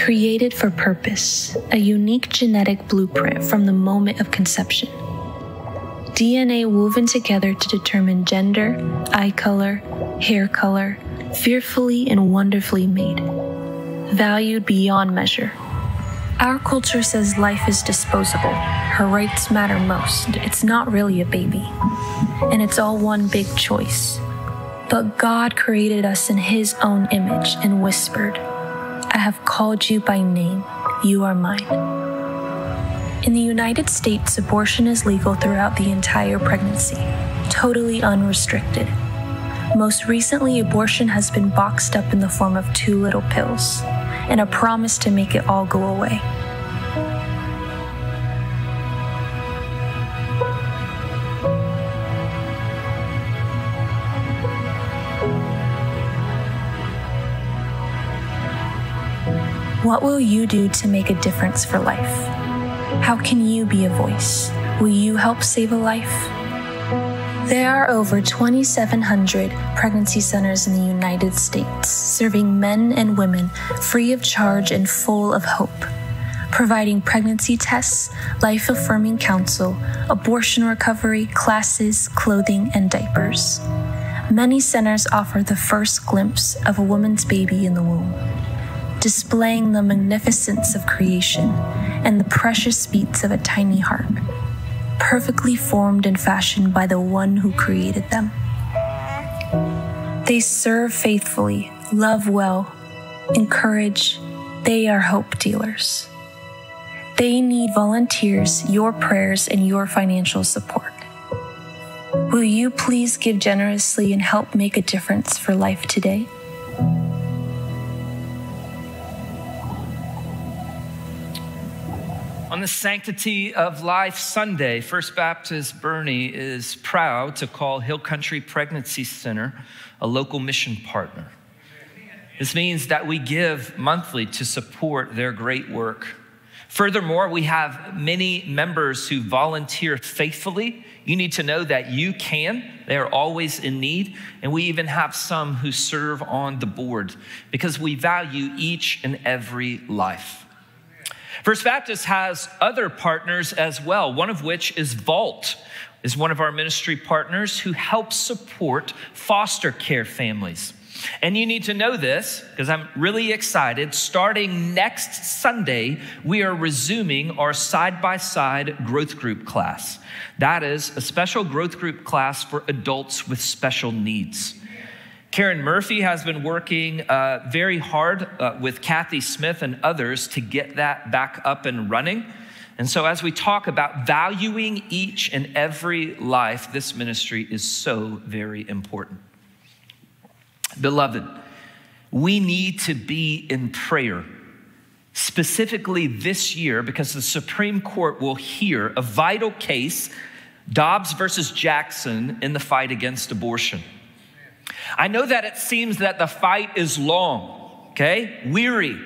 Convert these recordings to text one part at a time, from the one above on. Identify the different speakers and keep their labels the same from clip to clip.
Speaker 1: created for purpose, a unique genetic blueprint from the moment of conception. DNA woven together to determine gender, eye color, hair color, fearfully and wonderfully made, valued beyond measure. Our culture says life is disposable, her rights matter most. It's not really a baby, and it's all one big choice. But God created us in His own image and whispered, I have called you by name, you are mine. In the United States, abortion is legal throughout the entire pregnancy, totally unrestricted. Most recently, abortion has been boxed up in the form of two little pills and a promise to make it all go away. What will you do to make a difference for life? How can you be a voice? Will you help save a life? There are over 2,700 pregnancy centers in the United States serving men and women free of charge and full of hope, providing pregnancy tests, life affirming counsel, abortion recovery, classes, clothing, and diapers. Many centers offer the first glimpse of a woman's baby in the womb, displaying the magnificence of creation and the precious beats of a tiny heart perfectly formed and fashioned by the one who created them. They serve faithfully, love well, encourage. They are hope dealers. They need volunteers, your prayers, and your financial support. Will you please give generously and help make a difference for life today?
Speaker 2: On the Sanctity of Life Sunday, First Baptist Boerne is proud to call Hill Country Pregnancy Center a local mission partner. This means that we give monthly to support their great work. Furthermore, we have many members who volunteer faithfully. You need to know that you can. They are always in need. And we even have some who serve on the board because we value each and every life. First Baptist has other partners as well, one of which is Vault is one of our ministry partners who helps support foster care families. And you need to know this because I'm really excited. Starting next Sunday, we are resuming our side by side growth group class. That is a special growth group class for adults with special needs. Karen Murphy has been working uh, very hard uh, with Kathy Smith and others to get that back up and running. And so, as we talk about valuing each and every life, this ministry is so very important. Beloved, we need to be in prayer, specifically this year, because the Supreme Court will hear a vital case Dobbs versus Jackson in the fight against abortion. I know that it seems that the fight is long, okay? Weary,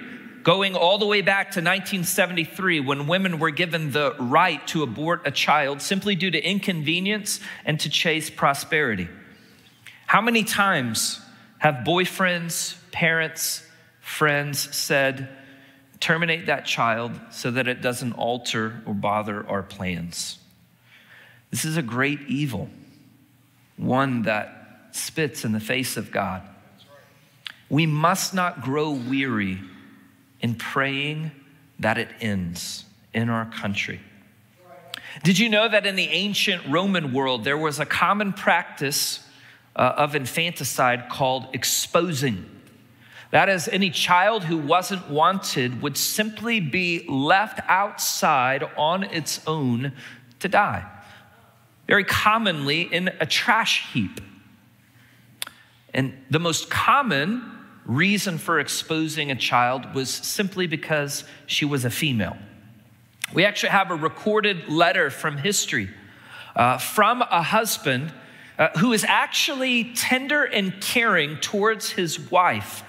Speaker 2: going all the way back to 1973 when women were given the right to abort a child simply due to inconvenience and to chase prosperity. How many times have boyfriends, parents, friends said, terminate that child so that it doesn't alter or bother our plans? This is a great evil, one that spits in the face of God. We must not grow weary in praying that it ends in our country. Did you know that in the ancient Roman world, there was a common practice uh, of infanticide called exposing? That is, any child who wasn't wanted would simply be left outside on its own to die. Very commonly in a trash heap. And the most common reason for exposing a child was simply because she was a female. We actually have a recorded letter from history uh, from a husband uh, who is actually tender and caring towards his wife.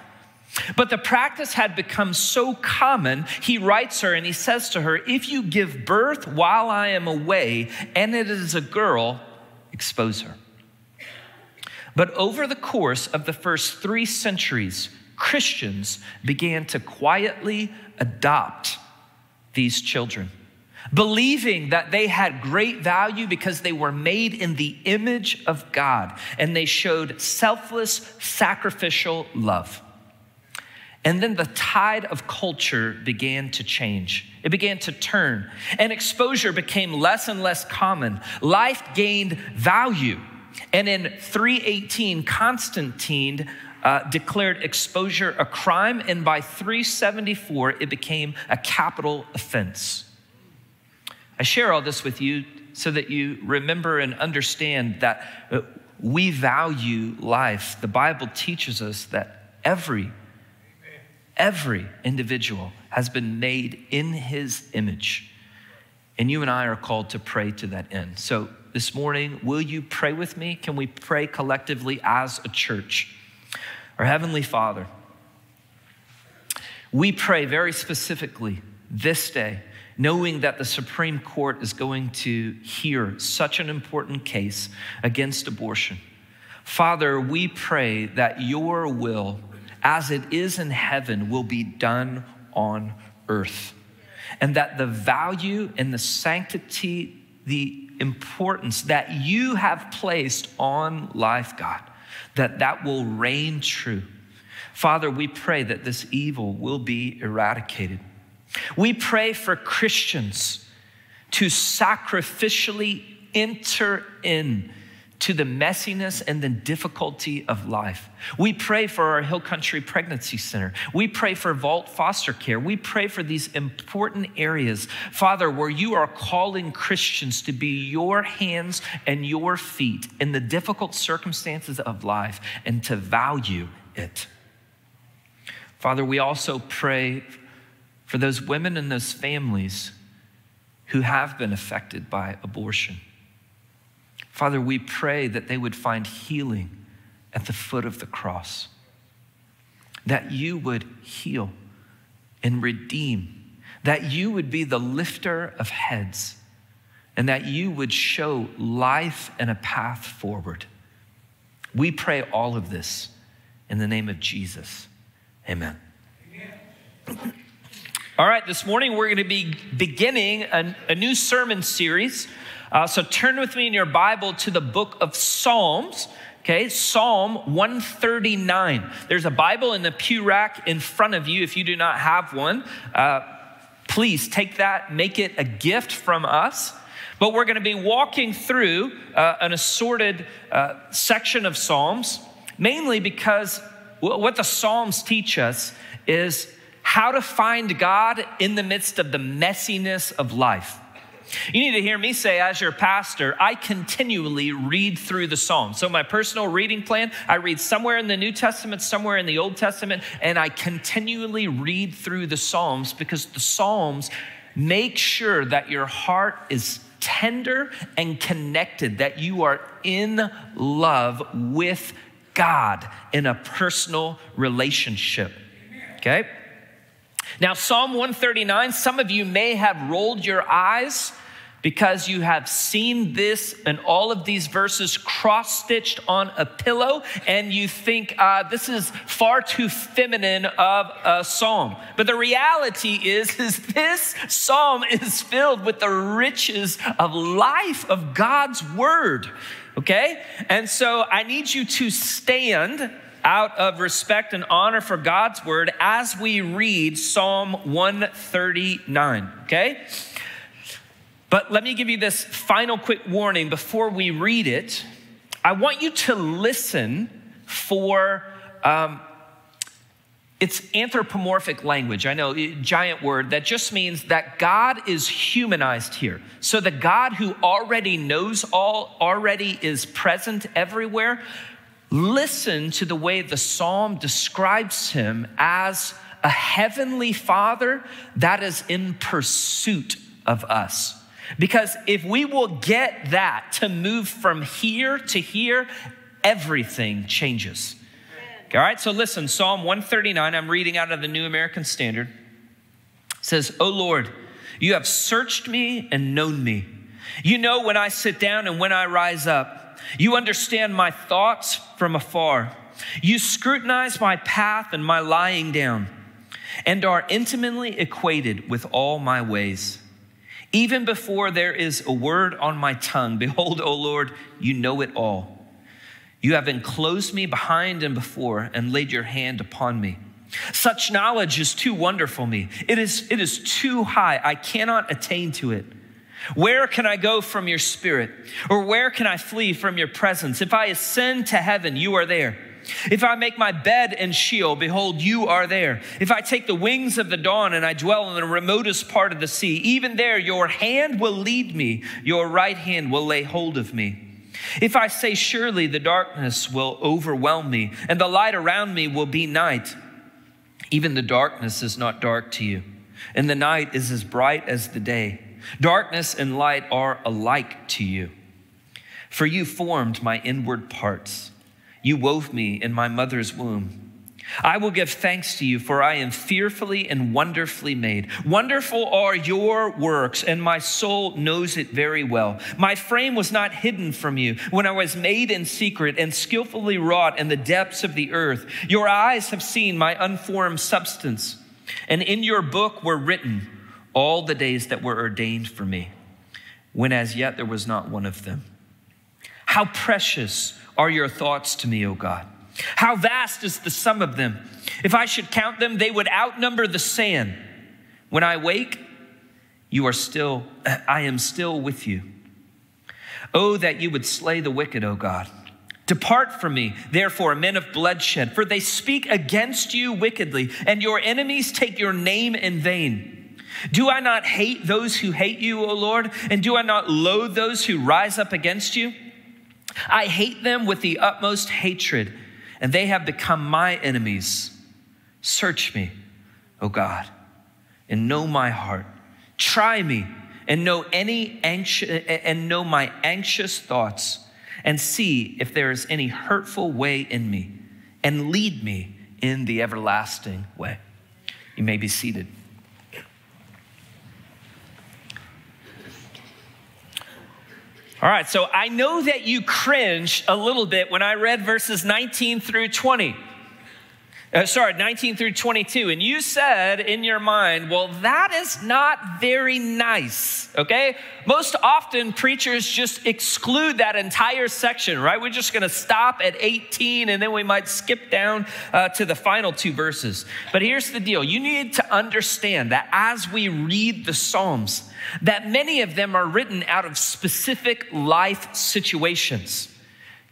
Speaker 2: But the practice had become so common, he writes her and he says to her, If you give birth while I am away and it is a girl, expose her. But over the course of the first three centuries, Christians began to quietly adopt these children, believing that they had great value because they were made in the image of God and they showed selfless, sacrificial love. And then the tide of culture began to change. It began to turn, and exposure became less and less common. Life gained value. And in 318, Constantine uh, declared exposure a crime, and by 374, it became a capital offense. I share all this with you so that you remember and understand that uh, we value life. The Bible teaches us that every every individual has been made in his image. And you and I are called to pray to that end. So this morning, will you pray with me? Can we pray collectively as a church? Our Heavenly Father, we pray very specifically this day, knowing that the Supreme Court is going to hear such an important case against abortion. Father, we pray that your will, as it is in heaven, will be done on earth. And that the value and the sanctity, the importance that you have placed on life, God, that that will reign true. Father, we pray that this evil will be eradicated. We pray for Christians to sacrificially enter in to the messiness and the difficulty of life. We pray for our Hill Country Pregnancy Center. We pray for Vault Foster Care. We pray for these important areas, Father, where you are calling Christians to be your hands and your feet in the difficult circumstances of life and to value it. Father, we also pray for those women and those families who have been affected by abortion. Father, we pray that they would find healing at the foot of the cross, that you would heal and redeem, that you would be the lifter of heads, and that you would show life and a path forward. We pray all of this in the name of Jesus. Amen. Amen. All right, this morning we're going to be beginning a, a new sermon series uh, so turn with me in your Bible to the book of Psalms. Okay, Psalm 139. There's a Bible in the pew rack in front of you if you do not have one. Uh, please take that, make it a gift from us. But we're going to be walking through uh, an assorted uh, section of Psalms, mainly because what the Psalms teach us is how to find God in the midst of the messiness of life. You need to hear me say, as your pastor, I continually read through the Psalms. So, my personal reading plan, I read somewhere in the New Testament, somewhere in the Old Testament, and I continually read through the Psalms because the Psalms make sure that your heart is tender and connected, that you are in love with God in a personal relationship. Okay? Now, Psalm 139, some of you may have rolled your eyes because you have seen this and all of these verses cross stitched on a pillow, and you think uh, this is far too feminine of a psalm. But the reality is, is this psalm is filled with the riches of life of God's word. Okay? And so I need you to stand out of respect and honor for God's word as we read Psalm 139, okay? But let me give you this final quick warning before we read it. I want you to listen for um, it's anthropomorphic language. I know, giant word that just means that God is humanized here. So the God who already knows all, already is present everywhere, Listen to the way the psalm describes him as a heavenly father that is in pursuit of us. Because if we will get that to move from here to here, everything changes. All right, so listen, Psalm 139, I'm reading out of the New American Standard, says, O Lord, you have searched me and known me. You know when I sit down and when I rise up. You understand my thoughts from afar. You scrutinize my path and my lying down, and are intimately acquainted with all my ways. Even before there is a word on my tongue, behold, O Lord, you know it all. You have enclosed me behind and before and laid your hand upon me. Such knowledge is too wonderful me. It is, it is too high. I cannot attain to it. Where can I go from your spirit? Or where can I flee from your presence? If I ascend to heaven, you are there. If I make my bed in Sheol, behold, you are there. If I take the wings of the dawn and I dwell in the remotest part of the sea, even there your hand will lead me, your right hand will lay hold of me. If I say, Surely the darkness will overwhelm me, and the light around me will be night, even the darkness is not dark to you, and the night is as bright as the day. Darkness and light are alike to you. For you formed my inward parts. You wove me in my mother's womb. I will give thanks to you, for I am fearfully and wonderfully made. Wonderful are your works, and my soul knows it very well. My frame was not hidden from you when I was made in secret and skillfully wrought in the depths of the earth. Your eyes have seen my unformed substance, and in your book were written all the days that were ordained for me, when as yet there was not one of them. How precious are your thoughts to me, O God. How vast is the sum of them. If I should count them, they would outnumber the sand. When I wake, you are still, I am still with you. Oh, that you would slay the wicked, O God. Depart from me, therefore, men of bloodshed, for they speak against you wickedly, and your enemies take your name in vain. Do I not hate those who hate you, O Lord? And do I not loathe those who rise up against you? I hate them with the utmost hatred, and they have become my enemies. Search me, O God, and know my heart. Try me and know any anxious and know my anxious thoughts, and see if there is any hurtful way in me, and lead me in the everlasting way. You may be seated. All right, so I know that you cringe a little bit when I read verses 19 through 20. Uh, sorry, 19 through 22. And you said in your mind, well, that is not very nice, okay? Most often, preachers just exclude that entire section, right? We're just gonna stop at 18 and then we might skip down uh, to the final two verses. But here's the deal you need to understand that as we read the Psalms, that many of them are written out of specific life situations.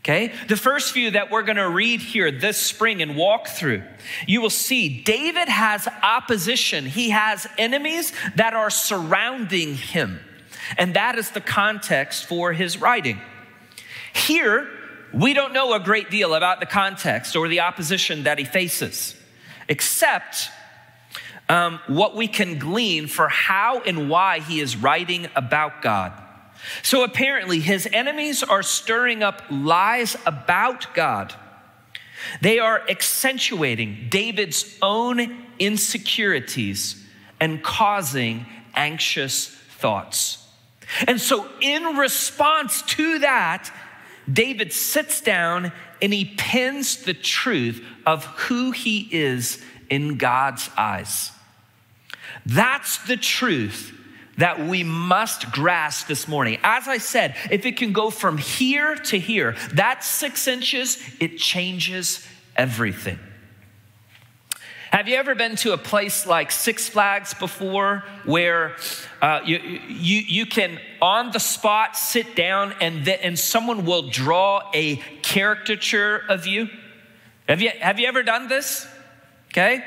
Speaker 2: Okay? The first few that we're going to read here this spring and walk through, you will see David has opposition. He has enemies that are surrounding him. And that is the context for his writing. Here, we don't know a great deal about the context or the opposition that he faces, except um, what we can glean for how and why he is writing about God. So apparently, his enemies are stirring up lies about God. They are accentuating David's own insecurities and causing anxious thoughts. And so, in response to that, David sits down and he pins the truth of who he is in God's eyes. That's the truth that we must grasp this morning. As I said, if it can go from here to here, that six inches, it changes everything. Have you ever been to a place like Six Flags before where uh, you, you, you can on the spot sit down and, the, and someone will draw a caricature of you? Have you, have you ever done this? Okay.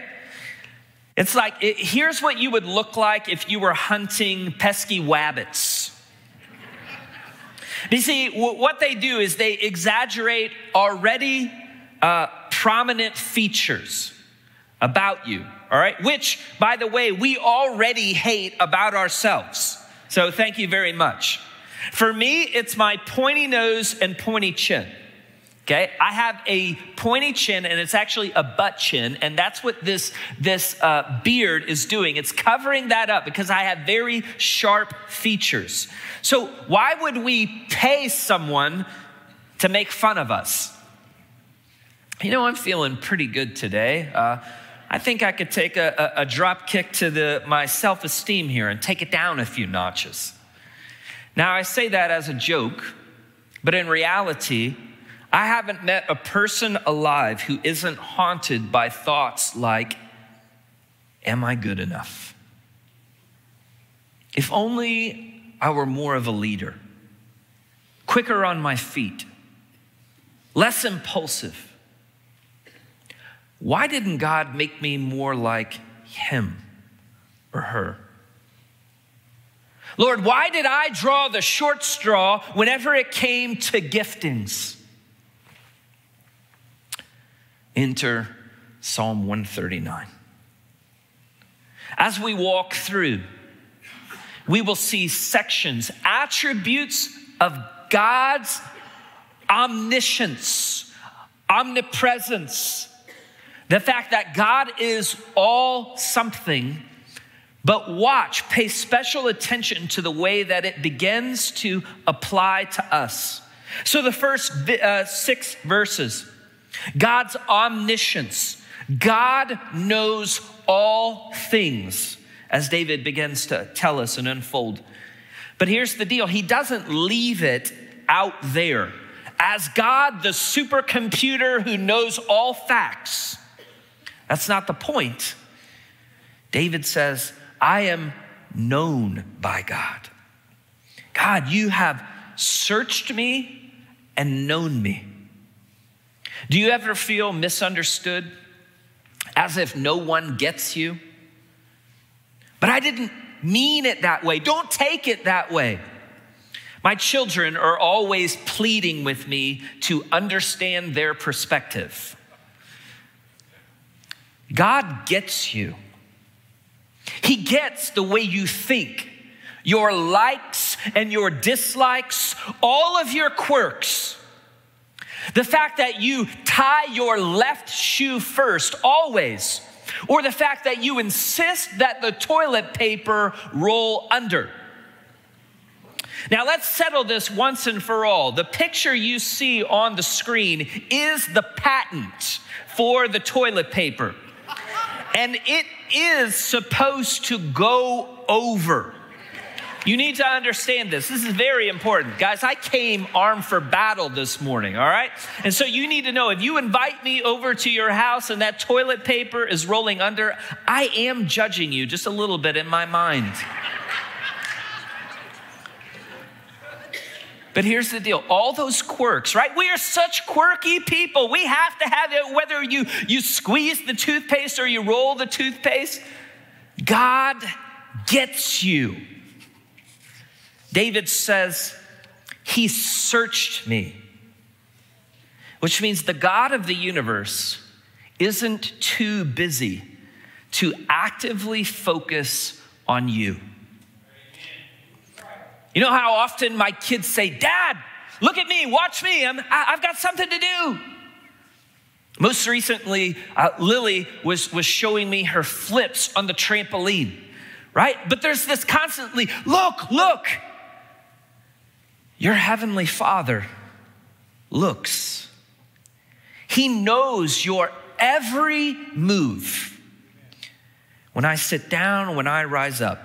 Speaker 2: It's like, it, here's what you would look like if you were hunting pesky wabbits. you see, what they do is they exaggerate already uh, prominent features about you, all right? Which, by the way, we already hate about ourselves. So thank you very much. For me, it's my pointy nose and pointy chin. Okay, I have a pointy chin and it's actually a butt chin, and that's what this, this uh, beard is doing. It's covering that up because I have very sharp features. So, why would we pay someone to make fun of us? You know, I'm feeling pretty good today. Uh, I think I could take a, a, a drop kick to the, my self esteem here and take it down a few notches. Now, I say that as a joke, but in reality, I haven't met a person alive who isn't haunted by thoughts like, Am I good enough? If only I were more of a leader, quicker on my feet, less impulsive. Why didn't God make me more like him or her? Lord, why did I draw the short straw whenever it came to giftings? Enter Psalm 139. As we walk through, we will see sections, attributes of God's omniscience, omnipresence, the fact that God is all something. But watch, pay special attention to the way that it begins to apply to us. So, the first uh, six verses God's omniscience, God knows all things, as David begins to tell us and unfold. But here's the deal He doesn't leave it out there. As God, the supercomputer who knows all facts, that's not the point. David says, I am known by God. God, you have searched me and known me. Do you ever feel misunderstood? As if no one gets you? But I didn't mean it that way. Don't take it that way. My children are always pleading with me to understand their perspective. God gets you. He gets the way you think, your likes and your dislikes, all of your quirks. The fact that you tie your left shoe first, always, or the fact that you insist that the toilet paper roll under. Now, let's settle this once and for all. The picture you see on the screen is the patent for the toilet paper and it is supposed to go over. You need to understand this. This is very important. Guys, I came armed for battle this morning, all right? And so you need to know if you invite me over to your house and that toilet paper is rolling under, I am judging you just a little bit in my mind. But here's the deal all those quirks, right? We are such quirky people. We have to have it, whether you, you squeeze the toothpaste or you roll the toothpaste. God gets you. David says, He searched me, which means the God of the universe isn't too busy to actively focus on you. You know how often my kids say, Dad, look at me, watch me, I'm, I, have got something to do. Most recently, uh, Lily was, was showing me her flips on the trampoline, right? But there's this constantly, look, look. Your heavenly Father looks, He knows your every move. When I sit down, when I rise up,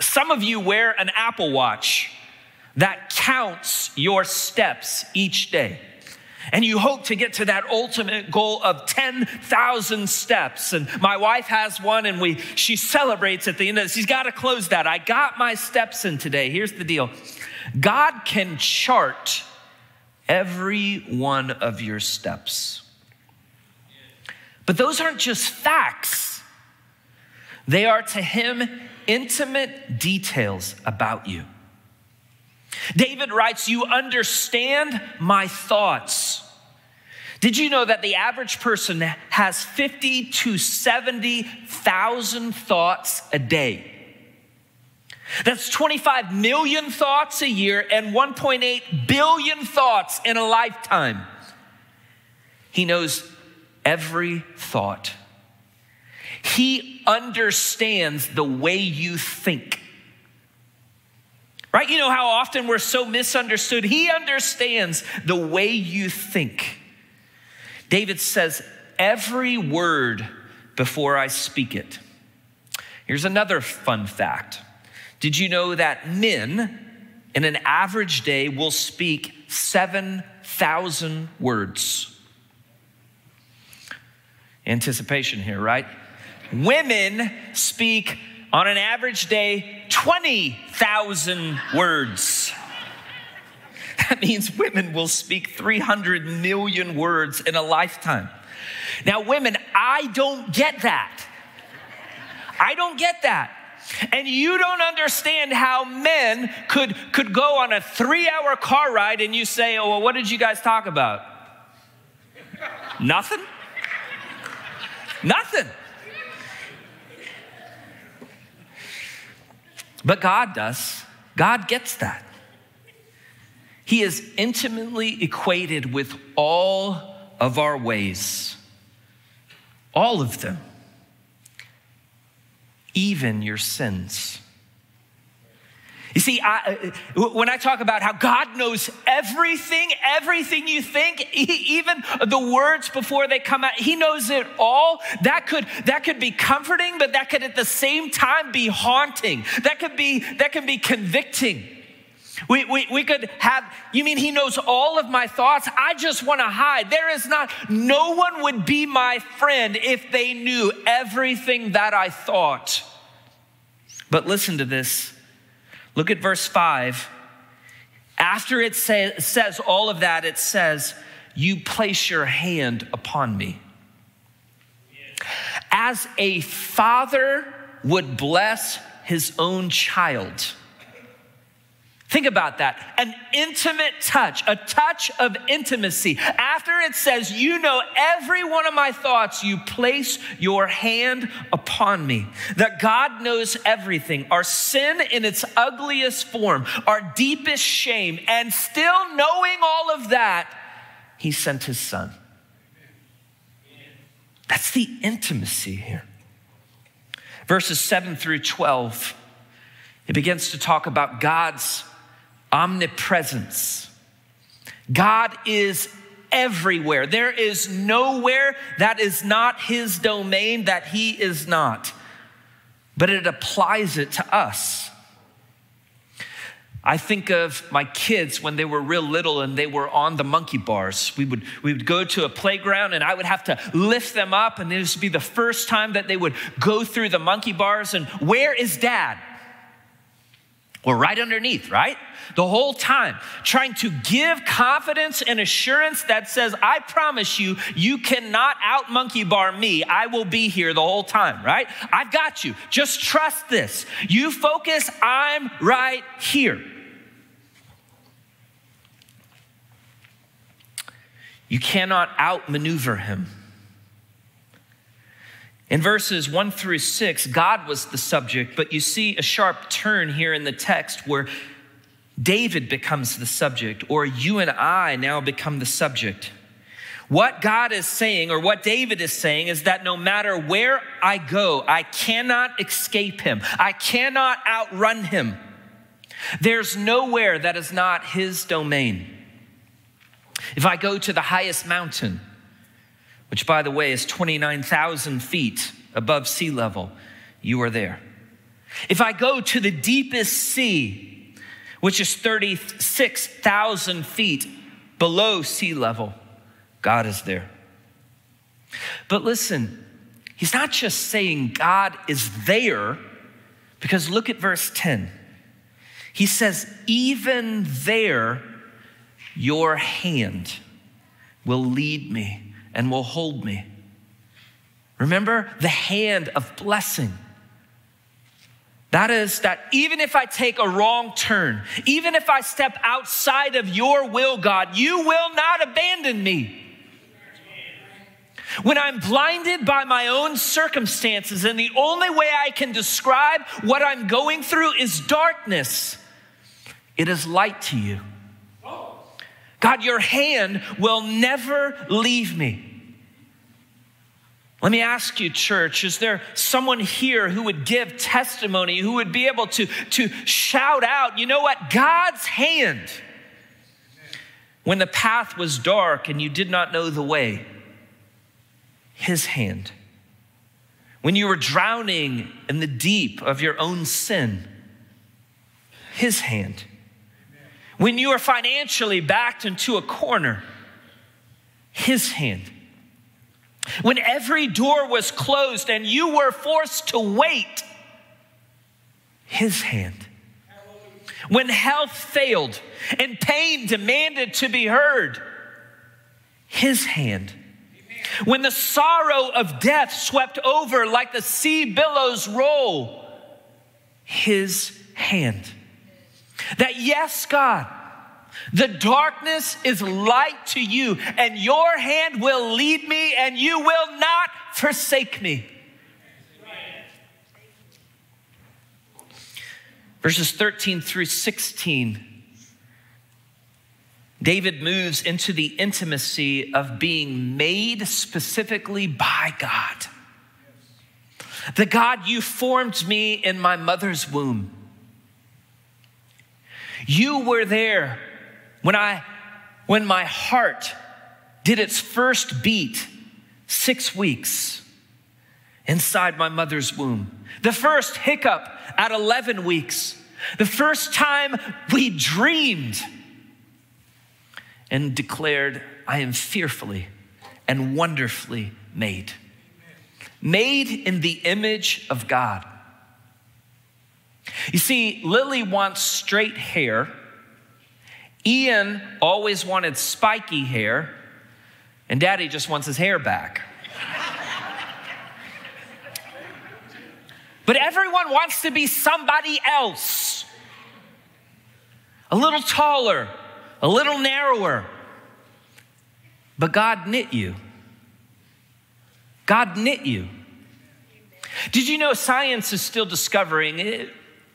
Speaker 2: some of you wear an Apple Watch that counts your steps each day. And you hope to get to that ultimate goal of 10,000 steps. And my wife has one and we, she celebrates at the end of this. She's got to close that. I got my steps in today. Here's the deal God can chart every one of your steps. But those aren't just facts, they are to Him intimate details about you. David writes, You understand my thoughts. Did you know that the average person has 50 to 70,000 thoughts a day? That's 25 million thoughts a year and 1.8 billion thoughts in a lifetime. He knows every thought he understands the way you think. Right? You know how often we're so misunderstood? He understands the way you think. David says, Every word before I speak it. Here's another fun fact Did you know that men in an average day will speak 7,000 words? Anticipation here, right? Women speak on an average day 20,000 words. That means women will speak 300 million words in a lifetime. Now, women, I don't get that. I don't get that. And you don't understand how men could, could go on a three hour car ride and you say, Oh, well, what did you guys talk about? Nothing? Nothing. But God does. God gets that. He is intimately equated with all of our ways, all of them, even your sins. You see, I, uh, when I talk about how God knows everything, everything you think, even the words before they come out, He knows it all. That could that could be comforting, but that could at the same time be haunting. That could be that can be convicting. We, we, we could have, you mean he knows all of my thoughts? I just want to hide. There is not, no one would be my friend if they knew everything that I thought. But listen to this Look at verse 5. After it say, says all of that, it says, You place your hand upon me. As a father would bless his own child Think about that. An intimate touch, a touch of intimacy. After it says, You know every one of my thoughts, you place your hand upon me. That God knows everything, our sin in its ugliest form, our deepest shame, and still knowing all of that, He sent His Son. That's the intimacy here. Verses 7 through 12, it begins to talk about God's omnipresence. God is everywhere. There is nowhere that is not his domain that he is not. But it applies it to us. I think of my kids when they were real little and they were on the monkey bars. We would, we would go to a playground and I would have to lift them up, and this would be the first time that they would go through the monkey bars. And where is dad? Well, right underneath, right? the whole time, trying to give confidence and assurance that says, I promise you, you cannot out monkey bar me. I will be here the whole time, right? I've got you. Just trust this. You focus, I'm right here. You cannot outmaneuver him. In verses one through six, God was the subject, but you see a sharp turn here in the text where David becomes the subject, or you and I now become the subject. What God is saying, or what David is saying, is that no matter where I go, I cannot escape him. I cannot outrun him. There's nowhere that is not his domain. If I go to the highest mountain, which by the way is 29,000 feet above sea level, you are there. If I go to the deepest sea, which is 36,000 feet below sea level. God is there. But listen, he's not just saying God is there, because look at verse 10. He says, Even there, your hand will lead me and will hold me. Remember the hand of blessing that is, that even if I take a wrong turn, even if I step outside of your will, God, you will not abandon me. When I'm blinded by my own circumstances, and the only way I can describe what I'm going through is darkness, it is light to you. God, your hand will never leave me. Let me ask you, church, is there someone here who would give testimony, who would be able to, to shout out, you know what? God's hand. When the path was dark and you did not know the way, His hand. When you were drowning in the deep of your own sin, His hand. When you were financially backed into a corner, His hand. When every door was closed and you were forced to wait, His hand. When health failed and pain demanded to be heard, His hand. When the sorrow of death swept over like the sea billows roll, His hand. That, yes, God, the darkness is light to you, and your hand will lead me, and you will not forsake me. Verses 13 through 16. David moves into the intimacy of being made specifically by God. The God, you formed me in my mother's womb. You were there when I when my heart did its first beat 6 weeks inside my mother's womb. The first hiccup at 11 weeks. The first time we dreamed and declared, I am fearfully and wonderfully made. Made in the image of God. You see, Lily wants straight hair. Ian always wanted spiky hair. And daddy just wants his hair back. but everyone wants to be somebody else. A little taller, a little narrower. But God knit you. God knit you. Did you know science is still discovering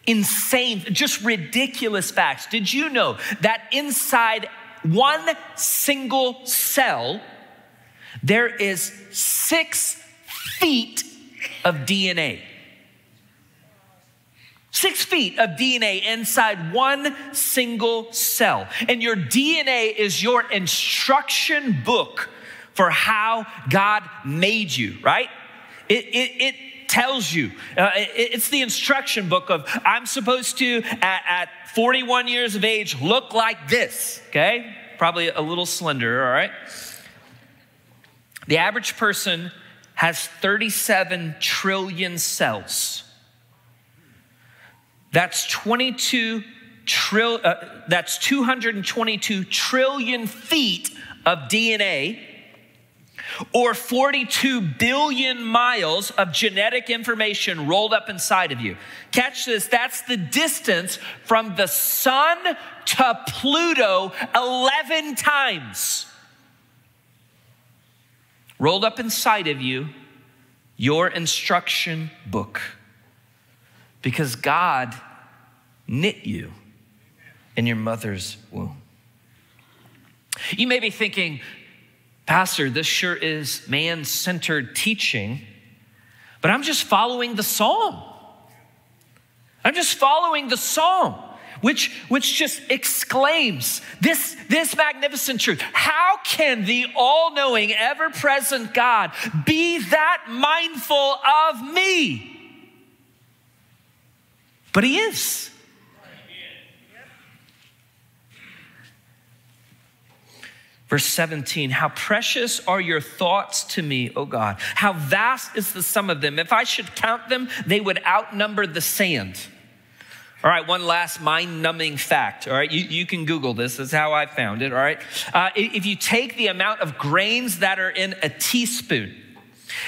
Speaker 2: insane, just ridiculous facts? Did you know that inside one single cell, there is six feet of DNA? Six feet of DNA inside one single cell. And your DNA is your instruction book for how God made you, right? It, it, it tells you, uh, it, it's the instruction book of I'm supposed to, at, at 41 years of age, look like this, okay? Probably a little slender, all right? The average person has 37 trillion cells. That's 22 trill, uh, that's 222 trillion feet of DNA or 42 billion miles of genetic information rolled up inside of you. Catch this, that's the distance from the sun to Pluto 11 times. Rolled up inside of you, your instruction book. Because God knit you in your mother's womb. You may be thinking, Pastor, this sure is man centered teaching, but I'm just following the psalm. I'm just following the psalm. Which, which just exclaims this, this magnificent truth. How can the all knowing, ever present God be that mindful of me? But He is. Verse 17, how precious are your thoughts to me, O God. How vast is the sum of them. If I should count them, they would outnumber the sand. All right, one last mind numbing fact. All right, you, you can Google this. That's how I found it. All right. Uh, if you take the amount of grains that are in a teaspoon,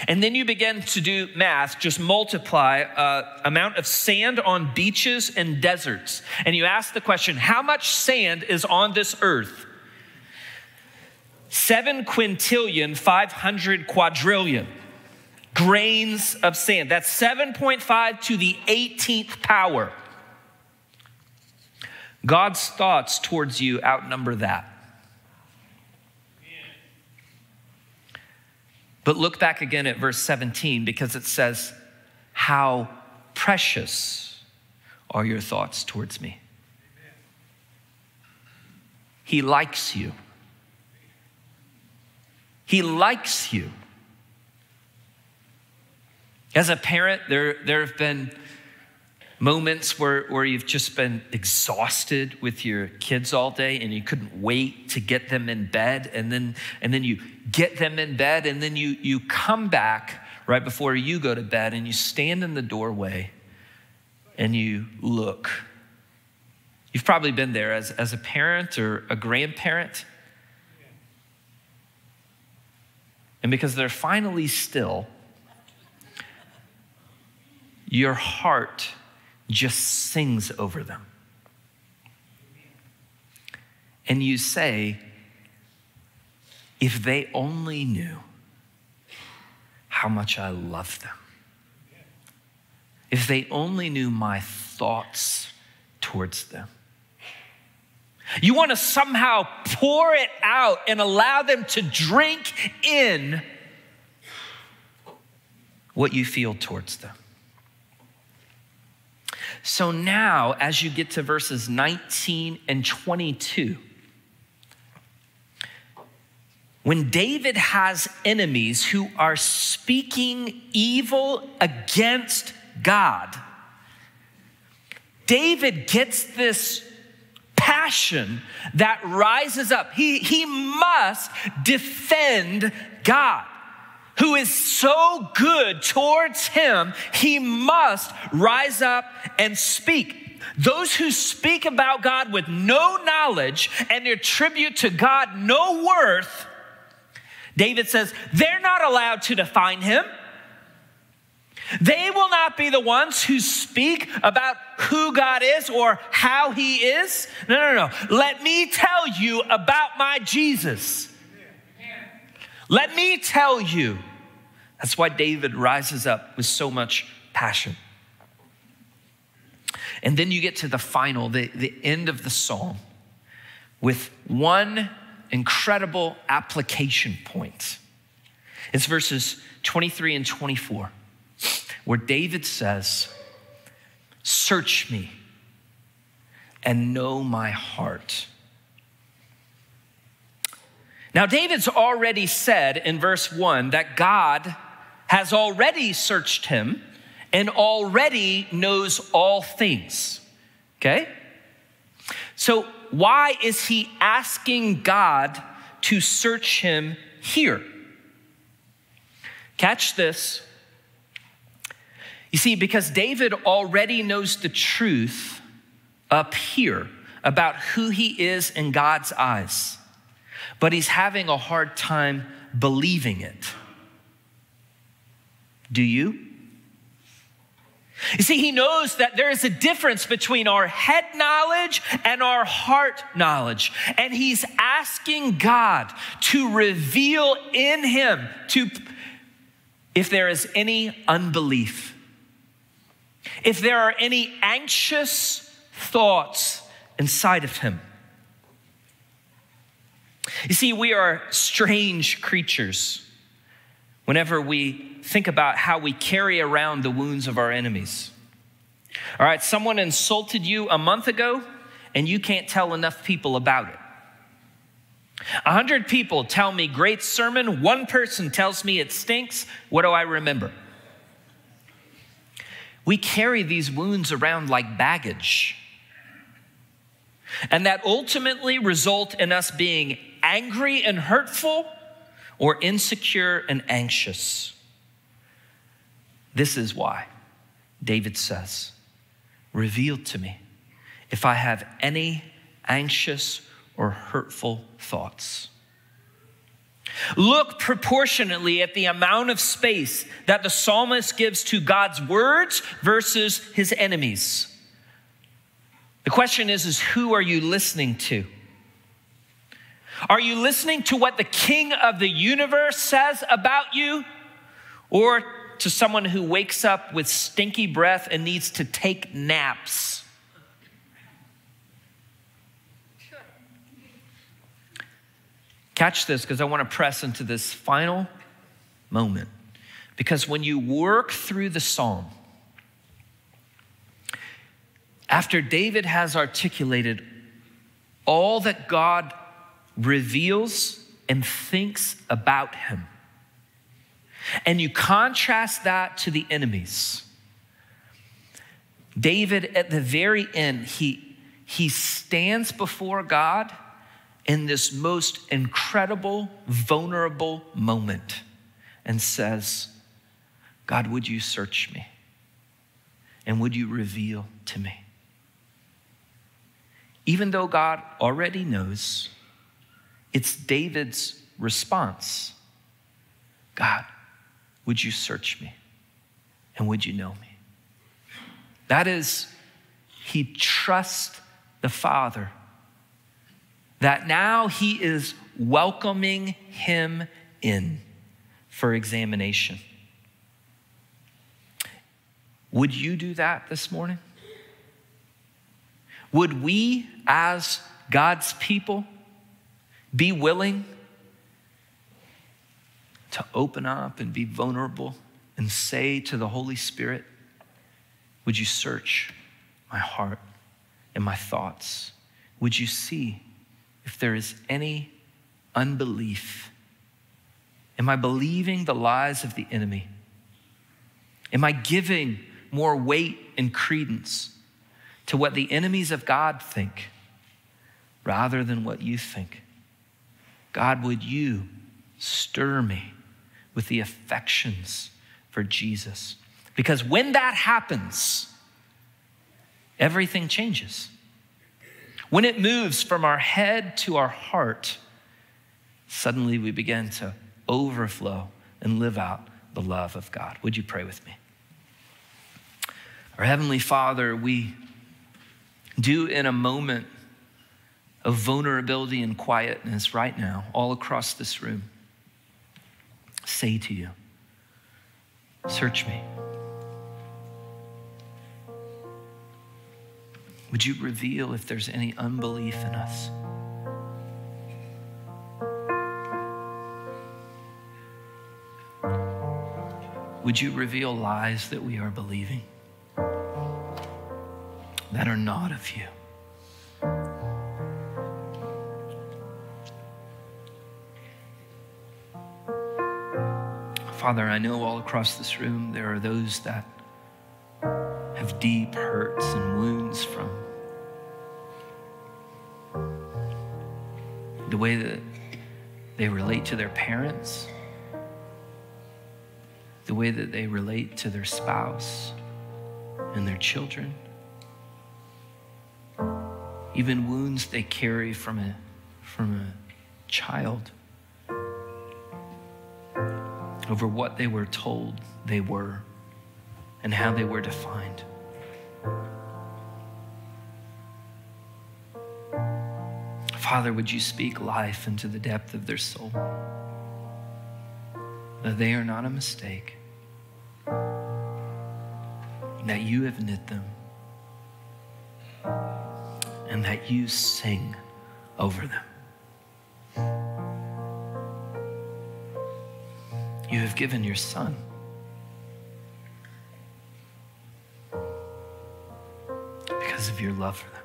Speaker 2: and then you begin to do math, just multiply uh, amount of sand on beaches and deserts. And you ask the question, how much sand is on this earth? Seven quintillion, 500 quadrillion grains of sand. That's 7.5 to the 18th power. God's thoughts towards you outnumber that. But look back again at verse 17 because it says, How precious are your thoughts towards me. He likes you. He likes you. As a parent, there, there have been moments where, where you've just been exhausted with your kids all day and you couldn't wait to get them in bed and then and then you get them in bed and then you you come back right before you go to bed and you stand in the doorway and you look you've probably been there as, as a parent or a grandparent and because they're finally still your heart just sings over them. And you say, if they only knew how much I love them, if they only knew my thoughts towards them. You want to somehow pour it out and allow them to drink in what you feel towards them. So now, as you get to verses 19 and 22, when David has enemies who are speaking evil against God, David gets this passion that rises up. He, he must defend God who is so good towards him, he must rise up and speak. Those who speak about God with no knowledge and attribute to God no worth, David says, they're not allowed to define him. They will not be the ones who speak about who God is or how he is. No, no, no. Let me tell you about my Jesus. Let me tell you. That's why David rises up with so much passion. And then you get to the final, the, the end of the psalm, with one incredible application point. It's verses 23 and 24, where David says, Search me and know my heart now, David's already said in verse 1 that God has already searched him and already knows all things. Okay? So, why is he asking God to search him here? Catch this. You see, because David already knows the truth up here about who he is in God's eyes but he's having a hard time believing it. Do you? You see, he knows that there is a difference between our head knowledge and our heart knowledge. And he's asking God to reveal in him to if there is any unbelief, if there are any anxious thoughts inside of him. You see, we are strange creatures whenever we think about how we carry around the wounds of our enemies. All right, someone insulted you a month ago, and you can't tell enough people about it. A hundred people tell me great sermon, one person tells me it stinks. What do I remember? We carry these wounds around like baggage. And that ultimately result in us being angry and hurtful or insecure and anxious. This is why David says, Reveal to me if I have any anxious or hurtful thoughts. Look proportionately at the amount of space that the psalmist gives to God's words versus his enemies. The question is, is who are you listening to? Are you listening to what the king of the universe says about you? Or to someone who wakes up with stinky breath and needs to take naps? Catch this because I want to press into this final moment. Because when you work through the psalm, after David has articulated all that God reveals and thinks about him. and you contrast that to the enemies, David, at the very end, he, he stands before God in this most incredible, vulnerable moment and says, God, would you search me? And would you reveal to me? Even though God already knows, it's David's response God, would you search me? And would you know me? That is, he trusts the Father that now he is welcoming him in for examination. Would you do that this morning? Would we, as God's people, be willing to open up and be vulnerable and say to the Holy Spirit, Would you search my heart and my thoughts? Would you see if there is any unbelief? Am I believing the lies of the enemy? Am I giving more weight and credence to what the enemies of God think rather than what you think? God, would you stir me with the affections for Jesus? Because when that happens, everything changes. When it moves from our head to our heart, suddenly we begin to overflow and live out the love of God. Would you pray with me? Our Heavenly Father, we do in a moment of vulnerability and quietness right now, all across this room, say to you, Search me. Would you reveal if there's any unbelief in us? Would you reveal lies that we are believing that are not of you? Father, I know all across this room there are those that have deep hurts and wounds from. The way that they relate to their parents, the way that they relate to their spouse and their children, even wounds they carry from a, from a child. Over what they were told they were and how they were defined. Father, would you speak life into the depth of their soul? That they are not a mistake, that you have knit them, and that you sing over them. You have given your son because of your love for them.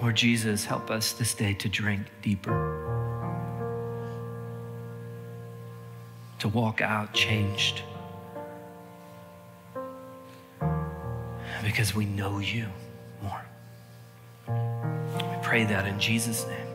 Speaker 2: Lord Jesus, help us this day to drink deeper, to walk out changed, because we know you more. We pray that in Jesus' name.